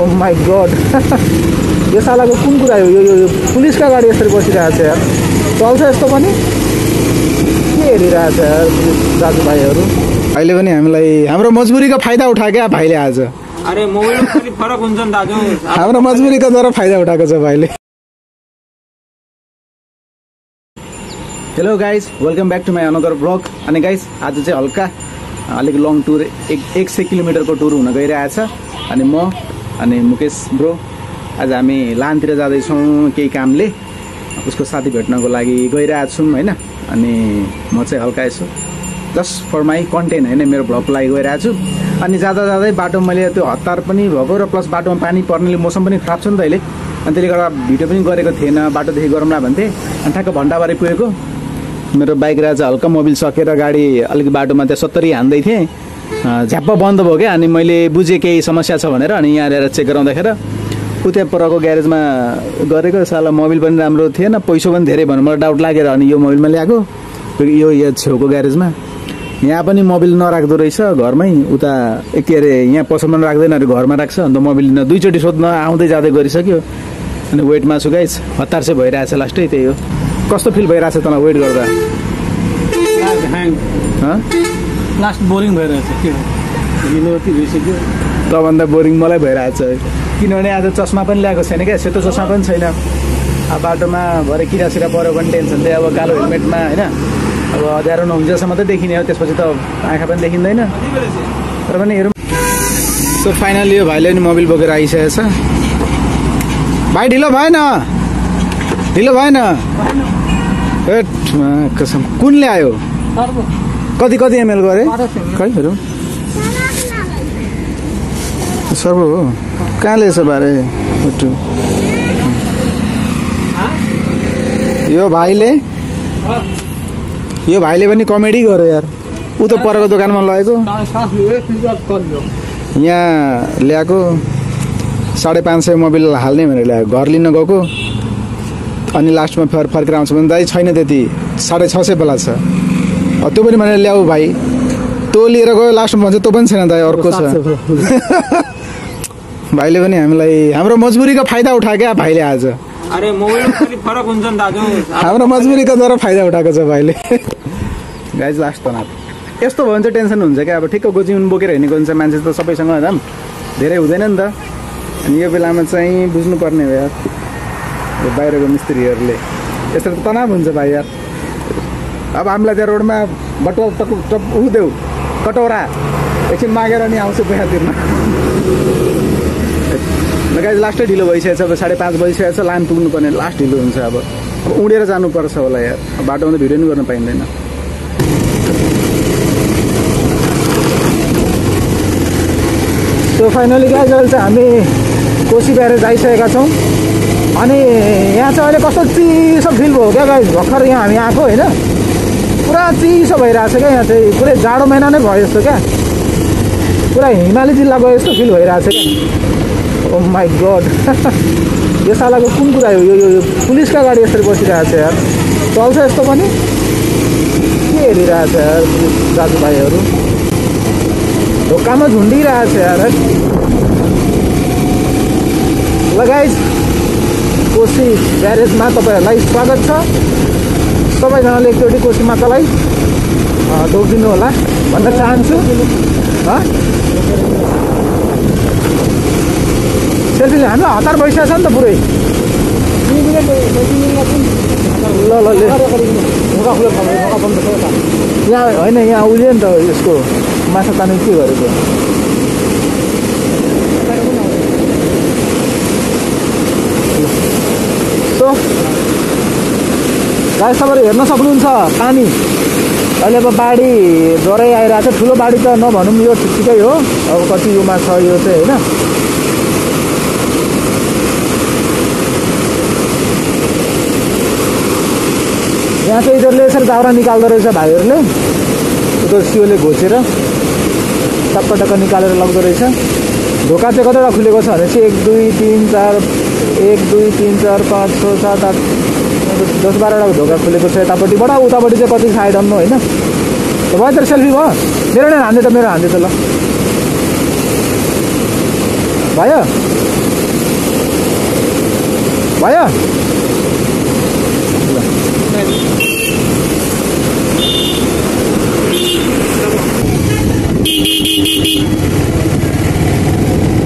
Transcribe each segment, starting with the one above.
Oh my God यो सालाको कुन कुरा हो? यो यो पुलिसका गाडी यसरी बसिरहेको छ यार। चल्छ यस्तो पनि? के हेरिरहेछ यार पुलिस दाजुभाइहरू? अहिले पनि हामीलाई हाम्रो मजबुरीको फाइदा उठायो क्या भाइले आज। अरे मोबाइल खालि फरक हुन्छ नि दाजु। हाम्रो मजबुरीको द्वारा फाइदा उठाएको छ भाइले। Hello guys welcome back to my another blog अनि गाइज आज चाहिँ हल्का अलिक लङ टुर एक एक सय किलोमिटरको टुर हुन गइरहेछ अनि म अनि मुकेश ब्रो आज हामी लानतिर जाँदैछौँ केही कामले। उसको साथी भेट्नको लागि गइरहेको छौँ होइन? अनि म चाहिँ हल्का यसो जस्ट फर माई कन्टेन्ट होइन? मेरो भ्लगको लागि गइरहेको छु। अनि जाँदा जाँदै बाटो मैले त्यो हतार पनि भएको र प्लस बाटोमा पानी पर्नेले मौसम पनि खराब छ नि त अहिले। अनि त्यसले गर्दा भिडियो पनि गरेको थिएन बाटोदेखि गरौँला भन्थेँ। अनि ठ्याक्क भण्डाबारी पुगेको। मेरो बाइक राजा हल्का मोबिल सकेर गाडी अलिक बाटोमा त्यहाँ सत्तरी हान्दै थिएँ। झ्याप्प बन्द भयो क्या अनि मैले बुझेँ केही समस्या छ भनेर अनि यहाँ ल्याएर चेक गराउँदाखेरि उ त्यहाँ परको ग्यारेजमा गरेको साला मोबिल पनि राम्रो थिएन पैसा पनि धेरै भन्नु मलाई डाउट लागेर अनि यो मोबिलमा ल्याएको। यो यहाँ छेउको ग्यारेजमा। यहाँ पनि मोबिल नराख्दो रहेछ घरमै उता ए, के अरे यहाँ पसलमा राख्दैन अरे घरमा राख्छ अन्त मोबिल न- दुईचोटि सोध्न आउँदै जाँदै गरिसक्यो। अनि वेटमा छु गाइस हतार चाहिँ भइरहेछ लास्टै त्यही हो। कस्तो फिल भइरहेछ तँलाई वेट गर्दा? लास्ट बोरिङ भइरहेछ के ढिलो यति भइसक्यो। तँभन्दा बोरिङ मलाई भइरहेछ किनभने आज चस्मा पनि ल्याएको छैन क्या सेतो चस्मा पनि छैन। अब बाटोमा भरे किरासिरा पऱ्यो भने टेन्सन चाहिँ अब कालो हेलमेटमा होइन? अब अँध्यारो नहुन्जेलसम्म त देखिने हो त्यसपछि त आँखा पनि देखिँदैन। तर पनि हेरौँ। सो फाइनली यो भाइले पनि मोबिल बोकेर आइसकेको छ भाइ ढिलो भएन। ढिलो भएन। कसम। कुन ल्यायो कति कति एमएल गरे? खै हेरौँ सर्व हो। कहाँ ल्याएछ बारे। यो भाइले? यो भाइले पनि कमेडी गर्यो यार। ऊ त परको दोकानमा लगेको। यहाँ ल्याएको। साढे पाँच सय मोबिल हाल्ने भनेर ल्याएको। घर लिन गएको। अनि लास्टमा फर फर्केर आउँछ भने दाइ छैन त्यति। साढे छ सय बेला छ। त्यो पनि भनेर ल्याऊ भाइ। तँ लिएर गयो लास्टमा भन्छ तँ पनि छैन दाइ अर्को छ। भाइले पनि हामीलाई हाम्रो मजबुरीको फाइदा उठायो क्या भाइले आज। अरे मोबाइल खालि फरक हुन्छ नि दाजु। हाम्रो मजबुरीको द्वारा फाइदा उठाएको छ भाइले। गाइज लास्ट तनाव यस्तो भयो भने चाहिँ टेन्सन हुन्छ क्या। अब ठिक्क गोजिउन बोकेर हिँडेको हुन्छ मान्छे त सबैसँग एकदम धेरै हुँदैन नि त। अनि यो बेलामा चाहिँ बुझ्नुपर्ने हो यार। यो बाहिरको मिस्त्रीहरूले। यस्तो त तनाव हुन्छ भाइ यार। अब हामीलाई त्यहाँ रोडमा बटुवा टक टप उदेऊ कटौरा। एकछिन मागेर नि आउँछु पैसा तिर्न गाइज लास्टै ढिलो भइसकेको छ। अब साढे पाँच बजिसकेको छ। लाइन पुग्नुपर्ने लास्ट ढिलो हुन्छ अब। अब उडेर जानुपर्छ होला यार। बाटोमा त भिडियो पनि गर्न पाइँदैन। सो फाइनली गाइज अहिले चाहिँ हामी कोसी ब्यारेज आइसकेका छौँ। अनि यहाँ चाहिँ अहिले कस्तो चिसो फिल भयो क्या गाइज भर्खर यहाँ हामी आएको होइन? पुरा चिसो भइरहेछ क्या यहाँ चाहिँ? पुरै जाडो महिना नै भयो जस्तो क्या। पुरा हिमाली जिल्ला गयो जस्तो फिल भइरहेछ क्या। ओ माई गड यो सालाको कुन कुरा हो? यो यो पुलिसका गाडी यसरी बसिरहेको छ यार। चल्छ यस्तो पनि। के हेरिरहेछ यार पुलिस दाजुभाइहरू? ढोकामा झुन्डिरहेछ यार। है ल गाइज कोसी ब्यारेजमा तपाईँहरूलाई स्वागत छ। सबैजनाले एकचोटि कोसी मातालाई डोकिदिनु होला भन्न चाहन्छु? सेल्फी हाम्रो हतार भइसकेको छ नि त पुरै ल ल यहाँ होइन यहाँ उयो नि त यसको माछा तान्नु के गरेको गाई तपाईँहरू हेर्न सक्नुहुन्छ पानी। अहिले अब बाढी डरै आइरहेको छ ठुलो बाढी त नभनौँ यो ठिकै हो। अब कति योमा छ यो चाहिँ होइन। यहाँ चाहिँ यिनीहरूले यसरी दाउरा निकाल्दो रहेछ भाइहरूले। उता सियोले घोचेर टक्क टक्क निकालेर लग्दो रहेछ। ढोका चाहिँ कतिवटा खुलेको छ भने चाहिँ एक दुई तिन चार एक दुई तिन चार पाँच छ सात आठ दस बाह्रवटा ढोका खुलेको छ यतापट्टिबाट उतापट्टि चाहिँ कति साइड अन्नु होइन? भयो तर सेल्फी भयो। मेरो नै हान्दै त मेरो हान्दै त ल। भयो? भयो?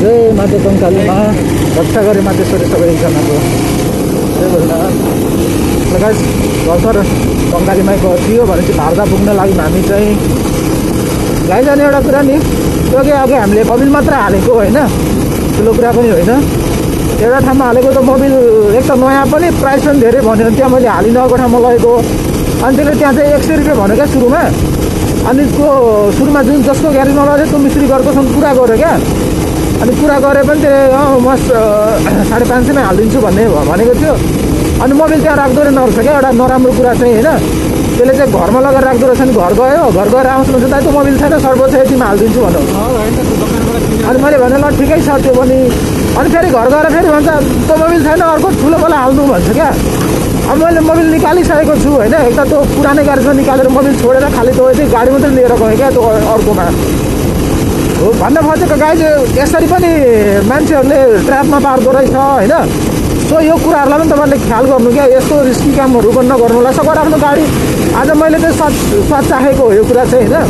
जय माते कङ्कालीमा रक्षा गरे मातेश्वरी सबैजनाको त्यही भएर भर्खर कङ्कालीमा थियो भनेपछि भारदा पुग्न लाग्यौँ हामी चाहिँ। गाई एउटा कुरा नि त्यो कि अघि हामीले मोबिल मात्र हालेको होइन? ठुलो कुरा पनि होइन। एउटा ठाउँमा हालेको त मोबिल एक त नयाँ पनि प्राइस पनि धेरै भन्यो त्यहाँ मैले हालि नगएको ठाउँमा लगेको। अनि त्यसले त्यहाँ चाहिँ एक सय रुपियाँ भन्यो क्या सुरुमा। अनि त्यो सुरुमा जुन जसको ग्यारेजमा लगेको त्यो मिस्त्री घरकोसँग कुरा गऱ्यो क्या। अनि कुरा गरे पनि त्यसले म साढे पाँच सयमै हालिदिन्छु भन्ने भनेको थियो। अनि मोबिल त्यहाँ राख्दो रहेछ क्या एउटा नराम्रो कुरा चाहिँ होइन। त्यसले चाहिँ घरमा लगेर राख्दो रहेछ नि घर गयो घर गएर आउँछ भन्छ दाइ त्यो मोबिल छैन छ यतिमा हालिदिन्छु भनौँ अनि मैले भने ल ठिकै छ त्यो पनि। अनि फेरि घर गएर फेरि भन्छ त्यो मोबिल छैन अर्को ठुलो वाला हाल्नु भन्छ क्या? अब मैले मोबिल निकालिसकेको छु होइन एक त त्यो पुरानै ग्यारेजमा निकालेर मोबिल छोडेर खालि त्यो यति गाडी मात्रै लिएर गएँ क्या त्यो अर्कोमा। भन्न खोजेको चाहिँ यसरी पनि मान्छेहरूले ट्र्यापमा पार्दो रहेछ होइन? सो यो कुराहरूलाई पनि तपाईँहरूले ख्याल गर्नु क्या यस्तो रिस्की कामहरू पनि नगर्नु होला। सबै आफ्नो गाडी। आज मैले चाहिँ सच सच चाहेको हो यो कुरा चाहिँ होइन?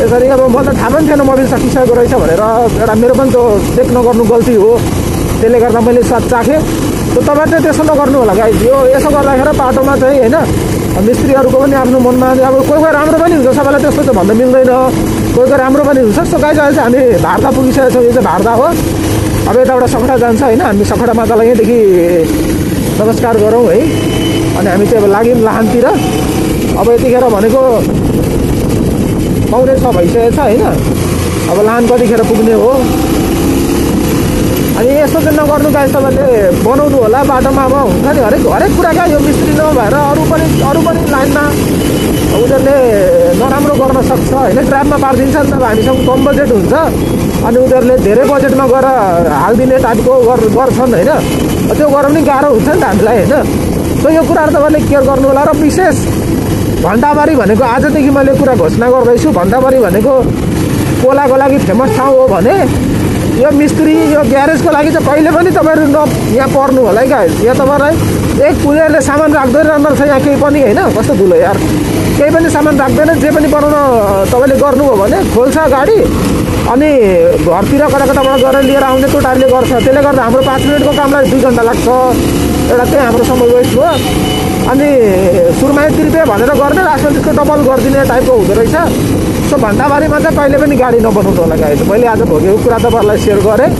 यसरी अब मलाई त थाहा पनि थिएन मोबिल सकिसकेको रहेछ भनेर। एउटा मेरो पनि त्यो चेक नगर्नु गल्ती हो। त्यसले गर्दा मैले सच चाखेँ। त्यो तपाईँ चाहिँ त्यसो नगर्नु होला गाई। यो यसो गर्दाखेरि बाटोमा चाहिँ होइन? मिस्त्रीहरूको पनि आफ्नो मनमा अब कोही कोही राम्रो पनि हुन्छ सबैलाई त्यस्तो चाहिँ भन्न मिल्दैन। कोही कोही राम्रो पनि हुन्छ। सो गाई चाहिँ हामी भारदा पुगिसकेको छौँ यो चाहिँ भारदा हो। अब यताबाट सखडा जान्छ होइन हामी सखडा मातालाई यहीँदेखि नमस्कार गरौँ है। अनि हामी चाहिँ अब लाग्यौँ लाहानतिर। अब यतिखेर भनेको पाउने छ भइसकेको छ होइन। अब लाहान कतिखेर पुग्ने हो? अनि यस्तो चाहिँ नगर्नु गाई तपाईँले बनाउनु होला बाटोमा अब हुन्छ नि हरेक हरेक कुराका यो मिस्त्री नभएर अरू पनि अरू पनि लाइनमा उनीहरूले नराम्रो गर्न सक्छ होइन? ट्र्यापमा पारिदिन्छ नि त हामीसँग कम बजेट हुन्छ अनि उनीहरूले धेरै बजेटमा गएर हालिदिने टाइपको गर गर्छन् होइन? त्यो गर्नु पनि गाह्रो हुन्छ नि त हामीलाई होइन? सो यो कुराहरू तपाईँले केयर गर्नु होला र विशेष भण्डाबारी भनेको आजदेखि मैले कुरा घोषणा गर्दैछु भण्डाबारी भनेको कोलाको लागि फेमस ठाउँ हो भने यो मिस्त्री यो ग्यारेजको लागि चाहिँ कहिले पनि तपाईँहरू न यहाँ पर्नु होला है क्या यहाँ तपाईँलाई एक पुजेरले सामान राख्दै रहँदो रहेछ यहाँ केही पनि होइन। कस्तो धुलो यार। केही पनि सामान राख्दैन जे पनि बनाउन तपाईँले गर्नुभयो भने खोल्छ गाडी अनि घरतिर कता कताबाट गएर लिएर आउने टाइपले गर्छ। त्यसले गर्दा हाम्रो पाँच मिनटको कामलाई दुई घन्टा लाग्छ। एउटा चाहिँ हाम्रो समय वेस्ट भयो। अनि सुरुमा यति रुपियाँ भनेर गर्ने लास्टमा त्यसको डबल गरिदिने टाइपको हुँदो रहेछ। सो भन्दाबारीमा चाहिँ कहिले पनि गाडी नबनाउनु होला गाडी मैले आज भोगेको कुरा तपाईँहरूलाई सेयर गरेँ।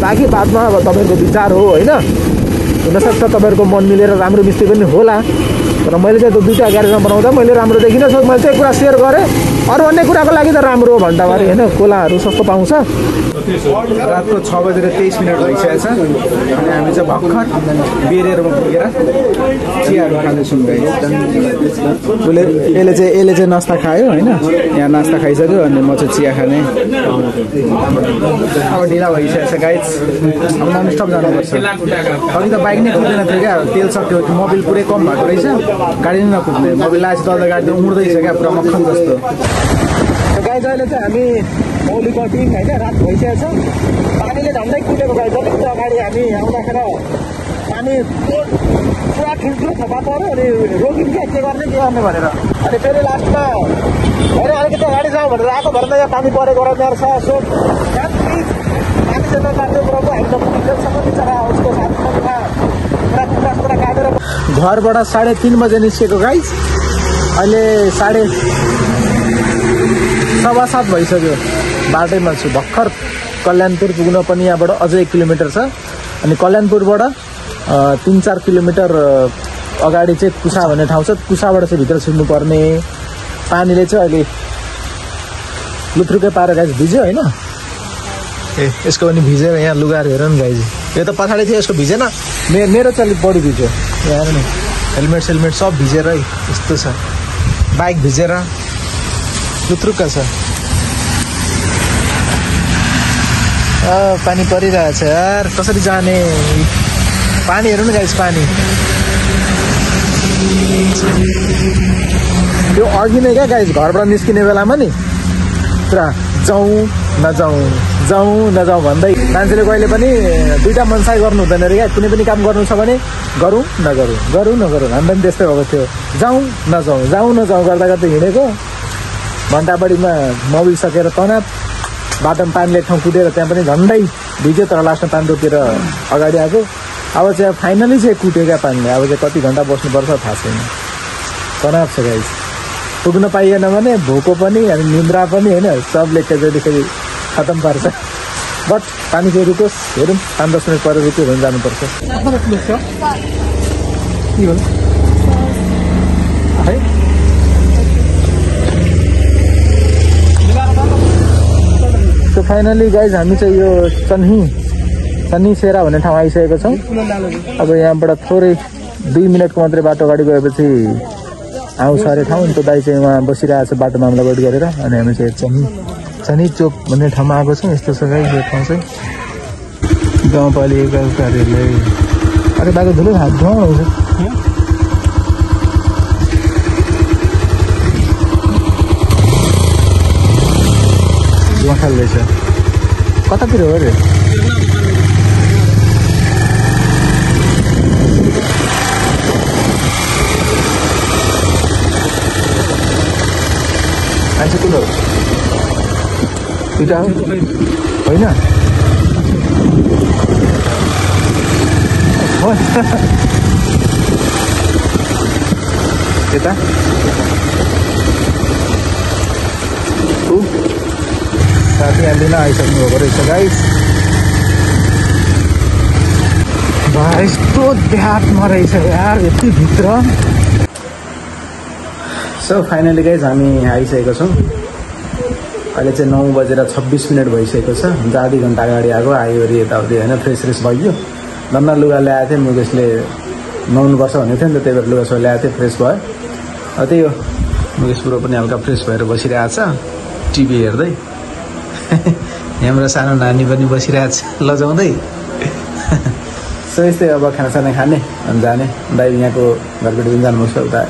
बाँकी बादमा अब तपाईँहरूको विचार हो होइन? हुनसक्छ तपाईँहरूको मन मिलेर राम्रो मिस्त्री पनि होला। तर मैले चाहिँ त्यो दुइटा ग्यारेजमा बनाउँदा मैले राम्रो देखिनँ। सो मैले चाहिँ कुरा सेयर गरेँ। अरू अन्य कुराको लागि त राम्रो हो भन्दाबारी होइन? कोलाहरू सस्तो पाउँछ। रातको छ बजेर तेइस मिनट भइसकेको छ। अनि हामी चाहिँ भर्खर बेरेरमा पुगेर चियाहरू खाँदैछौँ उसले यसले चाहिँ यसले चाहिँ नास्ता खायो होइन? यहाँ नास्ता खाइसक्यो अनि म चाहिँ चिया खाने। अब ढिला भइसकेको छ गाई अब नन स्टप जानुपर्छ। अघि त बाइक नै कुद्दैन थियो क्या। तेल सक्यो मोबिल पुरै कम भएको रहेछ। गाडी नै नकुद्ने मोबिल लगाएपछि त गाडी उड्दैछ क्या पुरा मक्खन जस्तो। गाई अहिले चाहिँ हामी मौली कटिङ होइन रात भइसकेको छ। पानीले झन्डै कुदेको गाई जति अगाडि हामी आउँदाखेरि पानी पुरा ठुल्ठुलो थोपा पऱ्यो अनि रोकिन् क्या के गर्ने के गर्ने भनेर। अनि फेरि लास्टमा होइन अलिकति अगाडि जाउँ भनेर आएको भएर त यहाँ पानी परेको रहेछ सो राति पानी चाहिँ नकाट्यो कुराको हामी त पुगिसकेसम्म बिचरा उसको साथमा पुरा कुखुरा सुखुरा काटेर घरबाट साढे तिन बजे निस्केको गाई। अहिले साढे सवा सात भइसक्यो। बाटैमा छु भर्खर कल्याणपुर पुग्न पनि यहाँबाट अझै एक किलोमिटर छ। अनि कल्याणपुरबाट तिन चार किलोमिटर अगाडि चाहिँ कुसा भन्ने ठाउँ छ। कुसाबाट चाहिँ भित्र छिर्नु पर्ने पानीले चाहिँ अहिले लुथ्रुकै पारेर गाइज भिज्यो होइन? ए यसको पनि भिजेर यहाँ लुगाहरू हेर नि गाइज। यो त पछाडि थियो यसको भिजेन। मे मेरो चाहिँ अलिक बढी भिज्यो। यहाँ हेर नि हेलमेट सेलमेट सब भिजेर है यस्तो छ। बाइक भिजेर। लुत्रुक्क छ। अ, पानी परिरहेछ यार। कसरी जाने? पानी हेर्नु न गाइस पानी। यो अघि नै क्या गाइस घरबाट निस्किने बेलामा नि? पुरा जाउँ नजाउँ जाउँ नजाउँ भन्दै। मान्छेले कहिले पनि दुइटा मनसाय गर्नु हुँदैन अरे क्या। कुनै पनि काम गर्नु छ भने गरौँ नगरौँ। गरौँ नगरौँ। हामीलाई पनि त्यस्तै भएको थियो। जाउँ नजाउँ जाउँ नजाउँ गर्दा गर्दै हिँडेको। घन्टाबडीमा मोबिल सकेर तनाव बाटोमा पानीले ठाउँ कुदेर त्यहाँ पनि झन्डै भिज्यो तर लास्टमा पानी रोकेर अगाडि आएको अब चाहिँ फाइनली चाहिँ कुट्यो क्या पानीले। अब चाहिँ कति घन्टा बस्नुपर्छ थाहा छैन। तनाव छ गाइस पुग्न पाइएन भने भोको पनि अनि निन्द्रा पनि होइन सबले एकैचोटि फेरि खतम पार्छ। बट पानी चाहिँ रुकोस् हेरौँ पाँच दस मिनट परेर रुक्यो भने जानुपर्छ। फाइनली गाइज हामी चाहिँ यो चन्ही चन्ही सेरा भन्ने ठाउँ आइसकेको छौँ। अब यहाँबाट थोरै दुई मिनटको मात्रै बाटो अगाडि गएपछि आउँछ अरे ठाउँ। त्यो दाइ चाहिँ उहाँ बसिरहेको छ बाटो मामला वेट गरेर। अनि हामी चाहिँ चन्ही चन्ही चोक भन्ने ठाउँमा आएको छौँ। यस्तो छ गाइज यो ठाउँ चाहिँ। गाउँपालिका अरे बाटो धुलो हात धुवा हुन्छ उहाँ रहेछ कतातिर हो अरे मान्छे कुन हो। दुइटा होइन। यता। साथी यहाँ लिन आइसक्नु भएको रहेछ गाइस बा यस्तो देहातमा रहेछ यार यति भित्र सो फाइनली गाइज हामी आइसकेको छौँ अहिले चाहिँ नौ बजेर छब्बिस मिनट भइसकेको छ हुन्छ आधी घन्टा अगाडि आएको आयो अरे यताउति होइन फ्रेस फ्रेस भइयो धन्दा लुगा ल्याएको थिएँ मुकेशले नुहाउनुपर्छ भनेको थियो नि त त्यही भएर लुगा सबै ल्याएको थिएँ फ्रेस भयो त्यही हो मुकेश बुढो पनि हल्का फ्रेस भएर बसिरहेको छ टिभी हेर्दै यहाँबाट सानो नानी पनि बसिरहेको छ लजाउँदै। सो यस्तै अब खानासाना खाने अनि जाने। दाइ यहाँको घरबाट पनि जानुपर्छ उता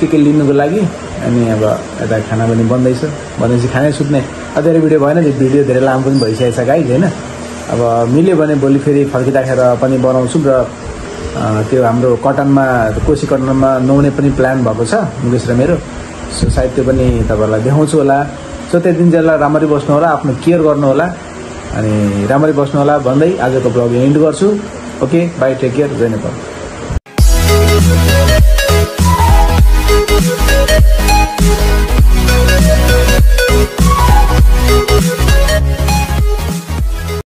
के के लिनुको लागि। अनि अब यता खाना पनि बन्दैछ। भनेपछि खानै सुत्ने। अब धेरै भिडियो भएन त्यो भिडियो धेरै लामो पनि भइसकेको छ गाई होइन? अब मिल्यो भने भोलि फेरि फर्किँदाखेरि पनि बनाउँछु र त्यो हाम्रो कटनमा कोसी कटनमा नुहाउने पनि प्लान भएको छ। मुकेश र मेरो। सो सायद त्यो पनि तपाईँहरूलाई देखाउँछु होला। सो त्यो दिन चाहिँ राम्ररी बस्नु होला आफ्नो केयर गर्नु होला अनि राम्ररी बस्नु होला भन्दै आजको ब्लग एन्ड गर्छु। Okay bye take care Nepal.